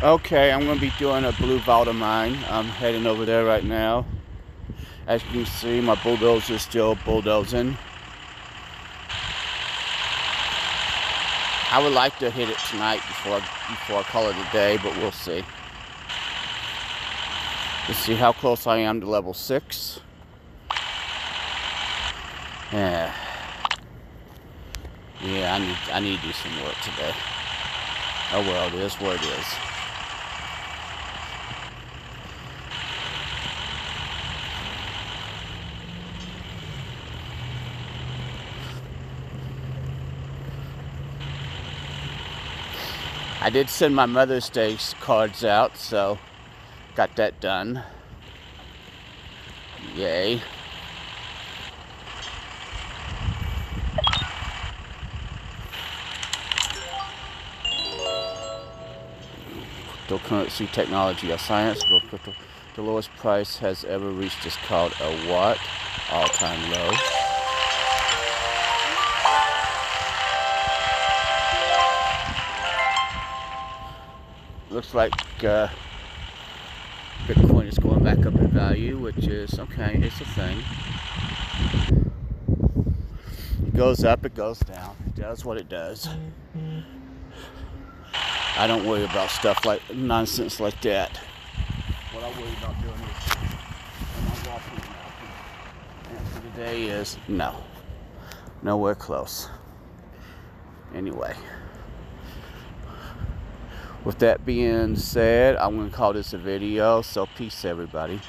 Okay, I'm going to be doing a blue vault of mine. I'm heading over there right now. As you can see, my bulldozer is still bulldozing. I would like to hit it tonight before before I call it a day, but we'll see. Let's see how close I am to level six. Yeah, yeah, I need I need to do some work today. Oh well, it is what it is. I did send my Mother's Day cards out, so got that done. Yay. Cryptocurrency technology, a science crypto. The lowest price has ever reached is called a what? All-time low. Looks like uh, Bitcoin is going back up in value, which is okay, it's a thing. It goes up, it goes down, it does what it does. I don't worry about stuff like nonsense like that. What I worry about doing is am I walking Answer today is no. Nowhere close. Anyway. With that being said, I'm going to call this a video. So peace, everybody.